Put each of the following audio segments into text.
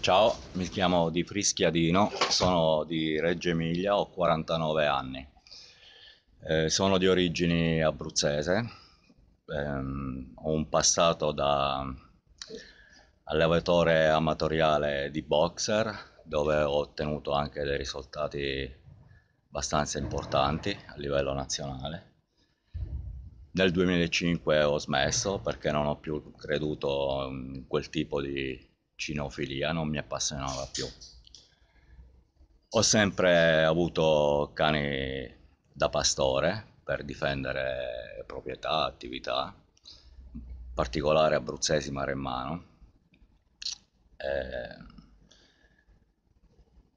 Ciao, mi chiamo Di Frischiadino, sono di Reggio Emilia, ho 49 anni. Eh, sono di origini abruzzese, ehm, ho un passato da allevatore amatoriale di boxer, dove ho ottenuto anche dei risultati abbastanza importanti a livello nazionale. Nel 2005 ho smesso perché non ho più creduto in quel tipo di cinofilia, non mi appassionava più. Ho sempre avuto cani da pastore per difendere proprietà, attività, in particolare abruzzesi maremmano. Eh,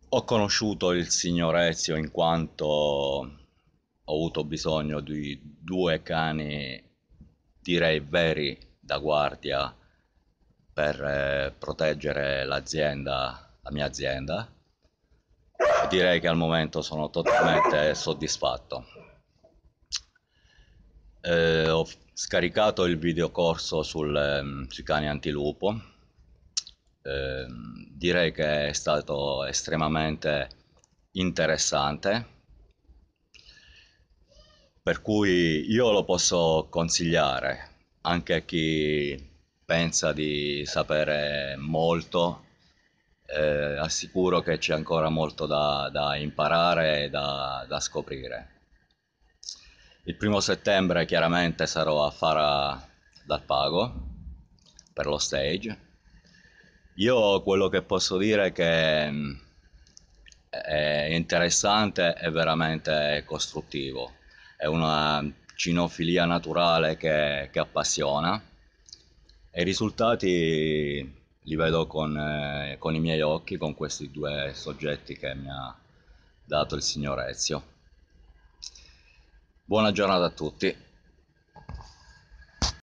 ho conosciuto il signor Ezio in quanto ho avuto bisogno di due cani, direi veri, da guardia per eh, proteggere l'azienda, la mia azienda. E direi che al momento sono totalmente soddisfatto. Eh, ho scaricato il videocorso sul, ehm, sui cani antilupo. Eh, direi che è stato estremamente interessante per cui io lo posso consigliare anche a chi pensa di sapere molto, eh, assicuro che c'è ancora molto da, da imparare e da, da, scoprire. Il primo settembre chiaramente sarò a Fara dal Pago per lo stage. Io quello che posso dire che mm, è interessante e veramente costruttivo. È una cinofilia naturale che, che appassiona i risultati li vedo con, eh, con i miei occhi, con questi due soggetti che mi ha dato il signor Ezio. Buona giornata a tutti.